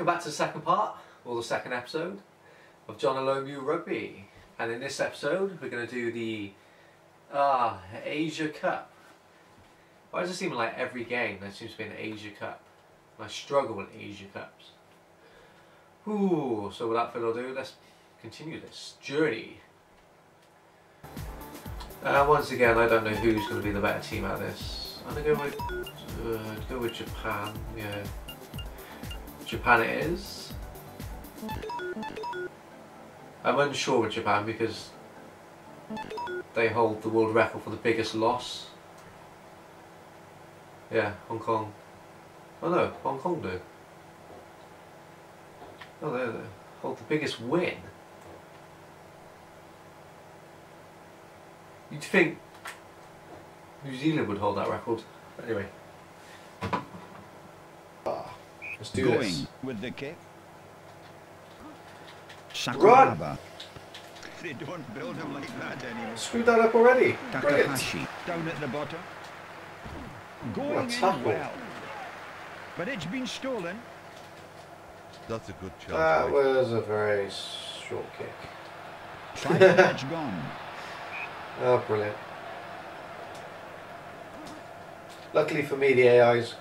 welcome back to the second part, or the second episode, of Jonah Lomu Rugby. And in this episode, we're going to do the uh, Asia Cup. Why does it seem like every game there seems to be an Asia Cup? I struggle with Asia Cups. Ooh, so without further ado, let's continue this journey. Uh, once again, I don't know who's going to be the better team of this. I'm going to go with, uh, go with Japan, yeah. Japan it is. I'm unsure with Japan because they hold the world record for the biggest loss. Yeah, Hong Kong. Oh no, Hong Kong do. Oh, they, they hold the biggest win. You'd think New Zealand would hold that record. Anyway. Let's do Going this. with the kick. Run! Sakuraba. They don't build them like that anymore. Screwed that up already. Brilliant. Takahashi down at the bottom. Going a in tackle. well. But it's been stolen. That's a good chance. That mate. was a very short kick. Five minutes gone. Oh, brilliant. Luckily for me, the AI is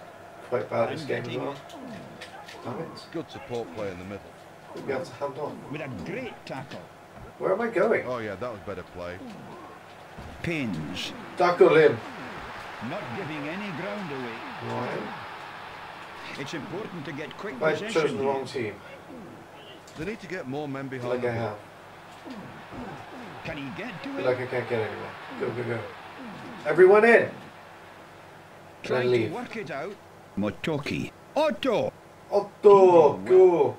quite bad this game as well. Damn. Good support play in the middle. We'll be able to hand on. With a great tackle. Where am I going? Oh yeah, that was better play. Pins. Tackle him. Not giving any ground away. Right. It's important to get quick I've possession. chosen the wrong team. They need to get more men behind Like the I ball. have. Can he get to Feel it? like I can't get anywhere. Go, go, go. Everyone in. Trying then to leave. work it out. Motoki. Otto. Otto, go.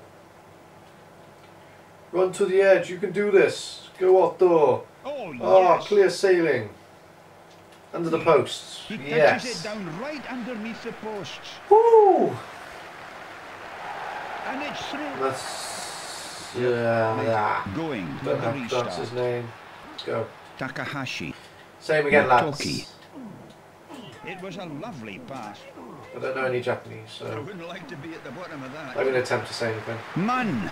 Run to the edge. You can do this. Go, Otto. Oh, Oh, yes. clear sailing. Under the posts. He touches Yes. it down right underneath the posts. Woo! And it's through. That's yeah. yeah. Going with Don't the have to pronounce his restart. name. Go. Takahashi. Same again, lads. It was a lovely pass. I don't know any Japanese, I so wouldn't like to be at the bottom of that. I'm going to attempt to say anything. Man,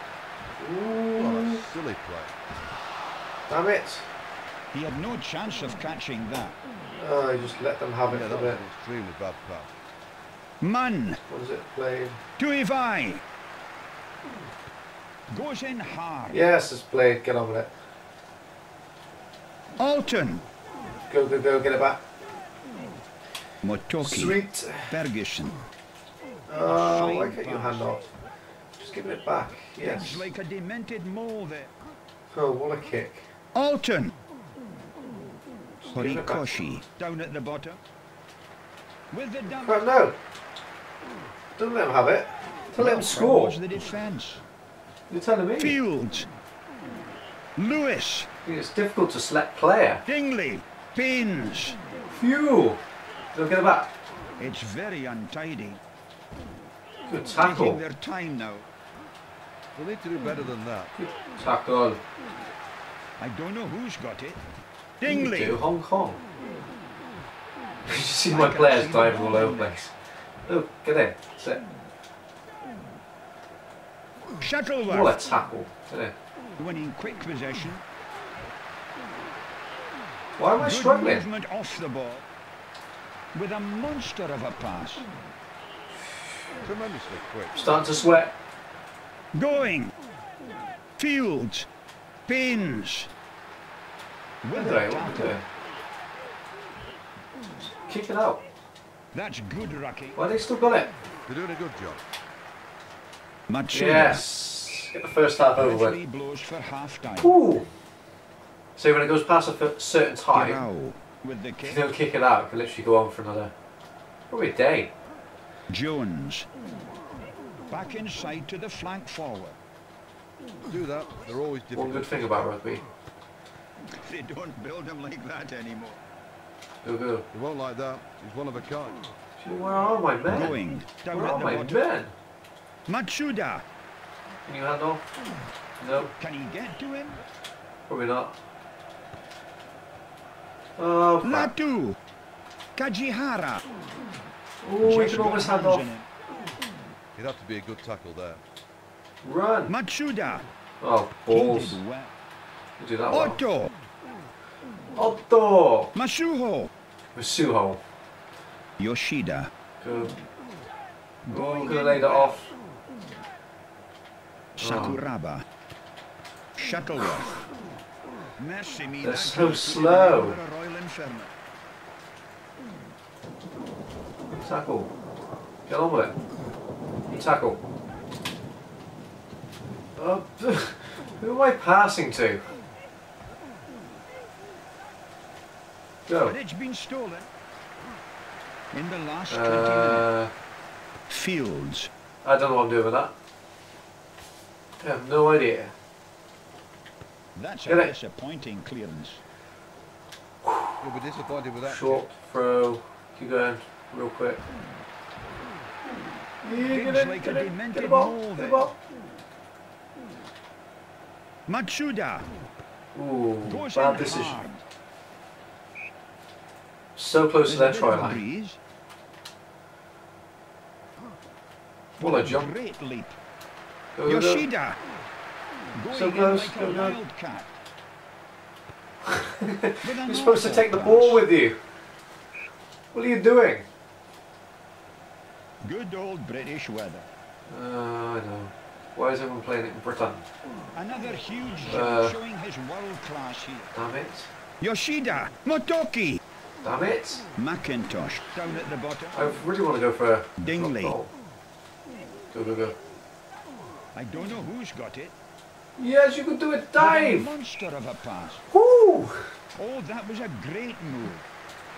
Oh, that's silly play. Damn it! he had no chance of catching that. Oh, you just let them have it Yeah, for a bit. extremely bad pass. Man, What is it? Played. Tuivai. Goes in hard. Yes, it's played. Get on with it. Alton. Go, go, go. Get it back. Motoki. Sweet. Ferguson. Oh, why can't you hand off? Just give it back. Yes. It's like a demented mole there. Oh, what a kick. Alton. Just give it back. Horikoshi. Down at the bottom. With the dump. Crap, no. Don't let him have it. Don't let him score. The defence. You're telling me. Fields. Lewis. It's difficult to select player. Dingley. Paynes. Phew. Don't get it back. It's very untidy. Good Taking tackle. their time now. They need to do better than that. Good tackle. I don't know who's got it. Dingley. do Hong Kong. you see my players see diving all over the place. Oh, get in. Sit. Shuttleworth. What a tackle. Get in. Winning quick possession. Why am I Good struggling? movement off the ball. With a monster of a pass. Tremendously quick. Starting to sweat. Going. Fields. Paynes. With Andre, a what are you tackle. doing? Kick it out. That's good, Rocky. Why they still got it? They're doing a good job. Matsuda. Yes. Get the first half over Referee with. blows for half time. Ooh. So when it goes past a certain time, Girau with the kick. you don't kick it out, it can literally go on for another, probably a day. Jones. Back inside to the flank forward. Do that. They're always difficult. One good thing about rugby. They don't build them like that anymore. Go, go. They won't like that. He's one of a kind. Gee, Where are my men? Going. Down Where are my bottom. men? Matsuda. Can you hand off? No, Can he get to him? probably not. Uh, Latu. Kajihara. Oh, he broke his hand off. It'd have to be a good tackle there. Run. Matsuda. Oh, balls. Well. Do that Otto. Well. Otto. Masuho. Masuho. Yoshida. Good. Oh, could have laid it off. Sakuraba. Oh. They're so slow neighbour of Royal Inferno. Tackle. Get on with it. You Tackle. Oh, who am I passing to? Go. It's been stolen. In the last 20. Uh, Fields. I don't know what I'm doing with that. I have no idea. That's a Get it. disappointing clearance. You'll be disappointed with that. Short throw. Keep going. Real quick. Yeah, get it, get it, get the ball, get the ball. Matsuda. Ooh, Goes bad decision. hard. So close to There's that a try of a line. What a jump. Great leap. Go, go, go. Yoshida. So close, like go, go. Wildcat. With an You're supposed to take the ball with you. What are you doing? Good old British weather. Uh, I know. Why is everyone playing it in Britain? Another huge jump Uh. showing his world class here. Damn it. Yoshida. Motoki. Damn it. Macintosh. Down at the bottom. I really want to go for a Dingley. Go, go, go. I don't know who's got it. Yes, you could do it. What a monster of a pass. Woo! Oh, that was a great move.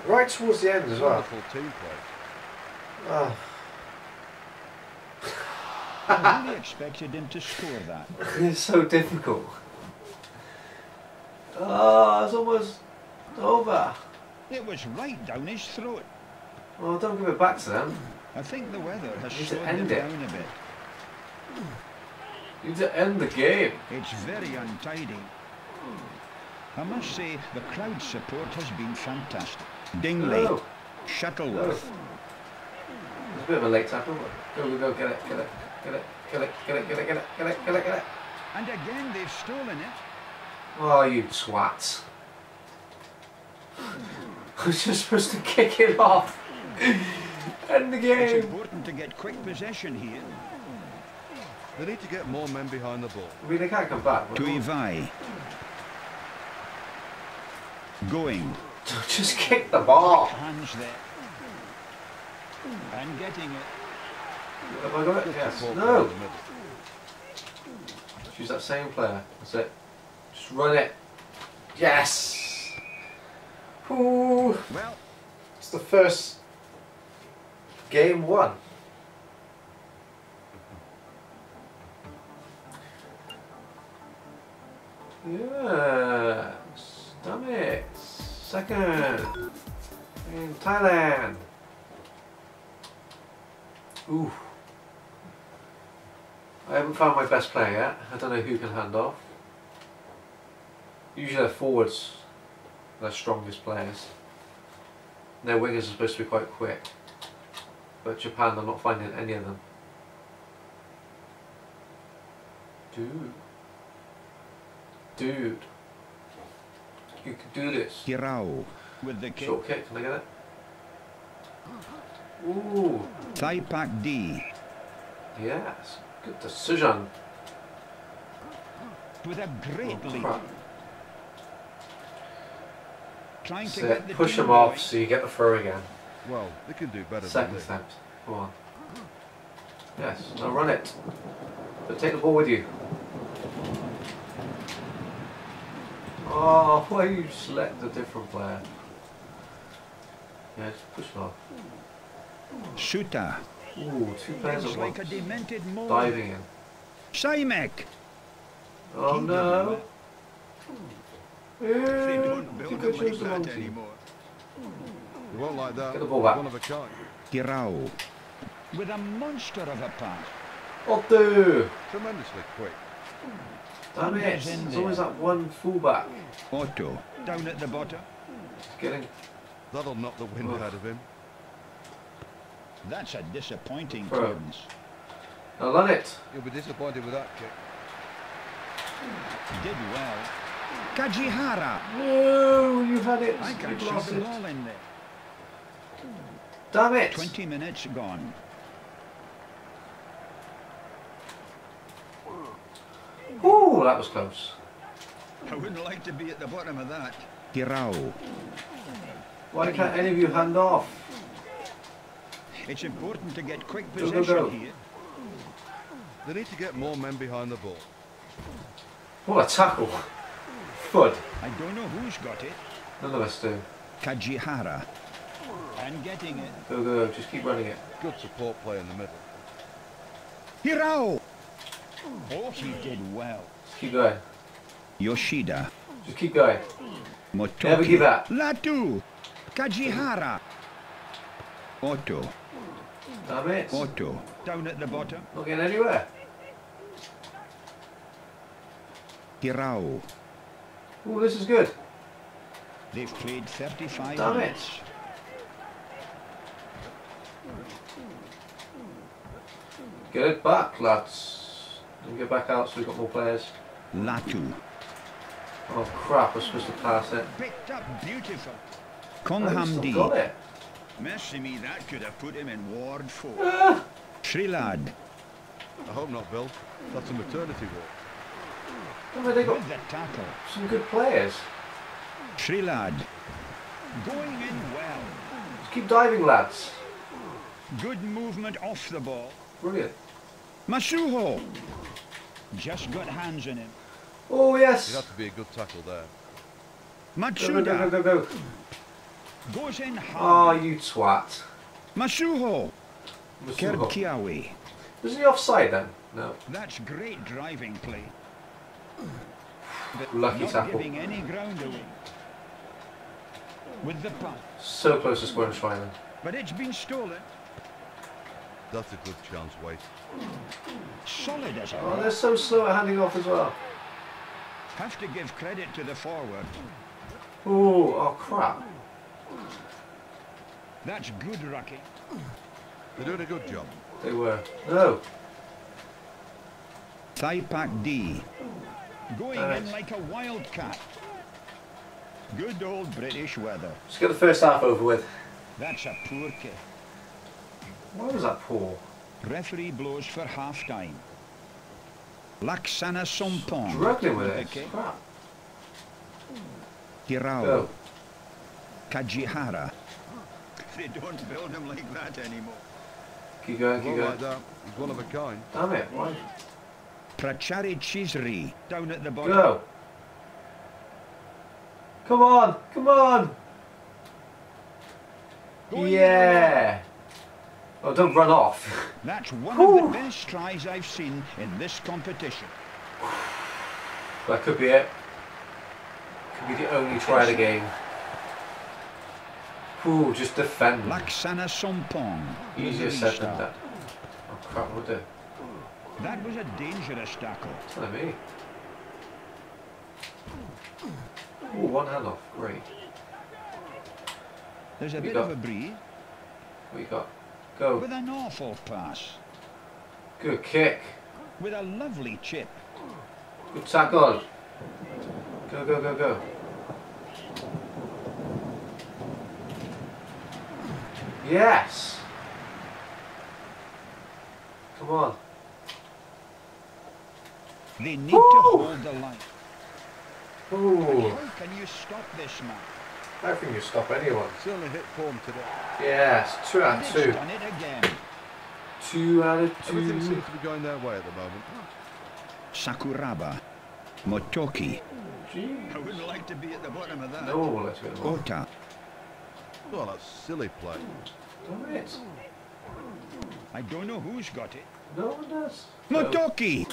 Right towards the end as well. Team play. Oh, I really expected him to score that. it's so difficult. Oh, it's almost over. It was right down his throat. Well, don't give it back to them. I think the weather has slowed them down a bit. You need to end the game. It's very untidy. I must say, the crowd support has been fantastic. Dingley, no. Shuttleworth, It's a bit of a late tackle. but Go, go, go. Get it, get it, get it, get it, get it, get it, get it, get it, get it, get it. and again they've stolen it. Oh, you twats. I was just supposed to kick it off. End the game. It's important to get quick possession here. They need to get more men behind the ball. I mean, they can't come back. Tuivai. Going, Just kick the ball. hands there. And getting it. Have I got it? Yes. No. down the middle. Choose that same player. That's it. Just run it. Yes. Ooh. Well, It's the first game one. Yes. It. Second. In Thailand. Ooh. I haven't found my best player yet. I don't know who can hand off. Usually their forwards are their strongest players. Their wingers are supposed to be quite quick. But Japan, I'm not finding any of them. Dude. Dude. You can do this. Hirao with the kick. Short kick, can I get it? Ooh, Thai Pak D yes. Good decision. with a great Oh, leap. Trying to get the Push team them off so you get the throw again. Well, they can do better Second than this. attempt. Come on. Yes, now run it. But take the ball with you. Oh, why you select a different player? Yeah, just push them off. Suta. Ooh, two players It's at like a demented mole. Diving in. Simek. Oh He no. They Yeah, don't build think I them like that anymore. They won't like that. Get the ball back. One of a kind. Hirao with a monster of a pass. Otto! Tremendously quick. Damn it! There's always that one fullback Otto down at the bottom. getting. That'll knock the wind Ugh. out of him. That's a disappointing Bro. clearance. I love it. You'll be disappointed with that kick. Did well. Kajihara. No, you had it. I can't You've see lost the it. ball in there. Damn it. 20 minutes gone. Ooh, that was close. I wouldn't like to be at the bottom of that. Hirao. Why can't any of you hand off? It's important to get quick Go, go, possession go. here. They need to get more men behind the ball. What a tackle. Fud. I don't know who's got it. None of us do. Kajihara. And getting it. Go, go, go. Just keep running it. Good support play in the middle. Hirao. Oh, he did well. Keep going. Yoshida. Just keep going. Motoki. Never give up. Latu. Kajihara. Otto. Damn it. Otto. Down at the bottom. Not getting anywhere. Hirao. Oh, this is good. They've played 35 Damn it. minutes. Get it back, lads. And get back out so we've got more players. Latu. Oh crap, we're supposed to pass it. Picked up beautiful. Oh, he's still Konghamdi. got it. Mercy me, that could have put him in Ward 4. Ah, Srilad. I hope not, Bill. That's a maternity ward. I mean, they got With the tackle. some good players. Srilad. Going in well. Just keep diving, lads. Good movement off the ball. Brilliant. Masuho. Just got hands in him. Oh yes. It yes. had to be a good tackle there. Go, go, go, go, Matsuda. go, go. Goes in Oh, hard. you twat. Masuho. Masuho. Kerkiawi. Isn't he offside then? No. That's great driving play. But Lucky not tackle. giving any ground away. With the punt. So close to scoring try then. But it's been stolen. That's a good chance, wait. Solid as a Oh, they're so slow at handing off as well. Have to give credit to the forward. Ooh, oh crap. That's good rucking. They're doing a good job. They were. Oh. No. Thaipak D. Going Alright. in like a wildcat. Good old British weather. Let's get the first half over with. That's a poor kick. Why was that poor? Referee blows for half time. Laksana Sompong. Struggling with it. kick. Crap. Hirao. Go. Kajihara. They don't build them like that anymore. Keep going, keep going. like that. He's one of a kind. Damn it. Why? Prachari Chisri. Down at the bottom. Go. Come on. Come on. Going Yeah. Oh, don't run off. That's one of the best tries I've seen in this competition. That could be it. Could be the only try of the game. Ooh, just defend. Laksana Sompong. Easier the said than done. Oh crap, what do? That was a dangerous tackle. Telling me. Ooh, one hand off. Great. There's a bit got- of a breeze What you got? Go. with an awful pass. Good kick. With a lovely chip. Good tackle. Go, go, go, go. Yes. Come on. They need Woo! to hold the line. Ooh. How can you stop this man? I don't think you stop anyone. Certainly hit form today. Yes, two out of two. done it again. Two out of Everything two. seems to be going their way at the moment. Sakuraba. Motoki. Gee. I wouldn't like to be at the bottom of that. No one will let you get them off. Ota. Well, that's silly play. Damn it. I don't know who's got it. No one does. Motoki!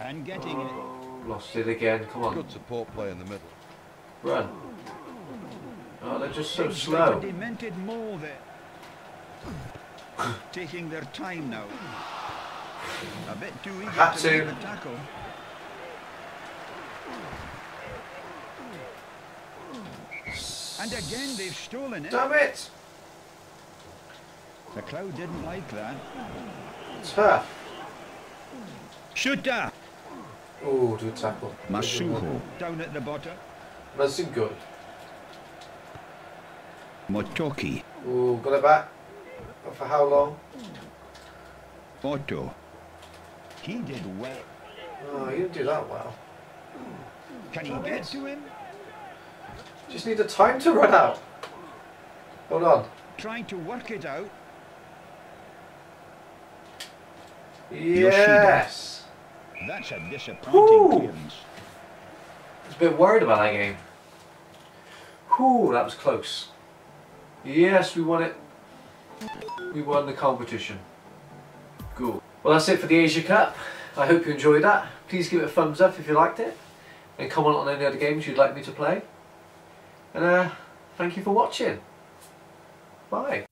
And getting it. Oh, lost it again. Come on. Good support play in the middle. Run. Oh, they're just so slow. demented mole there. Taking their time now. A bit too eager Had to to. make the tackle. And again they've stolen it. Damn it. The crowd didn't like that. Tough. Shooter! Oh, do a tackle. Masuho down at the bottom. Masugo. Motoki. Oh, got it back. But for how long? Otto. He did well. Oh, you didn't do that well. Can he get to him? Just need the time to run out. Hold on. Trying to work it out. Yes. That's a disappointing clearance. I was a bit worried about that game. Whew, that was close. Yes, we won it. We won the competition. Good. Well, that's it for the Asia Cup. I hope you enjoyed that. Please give it a thumbs up if you liked it. And comment on any other games you'd like me to play. And uh, thank you for watching. Bye.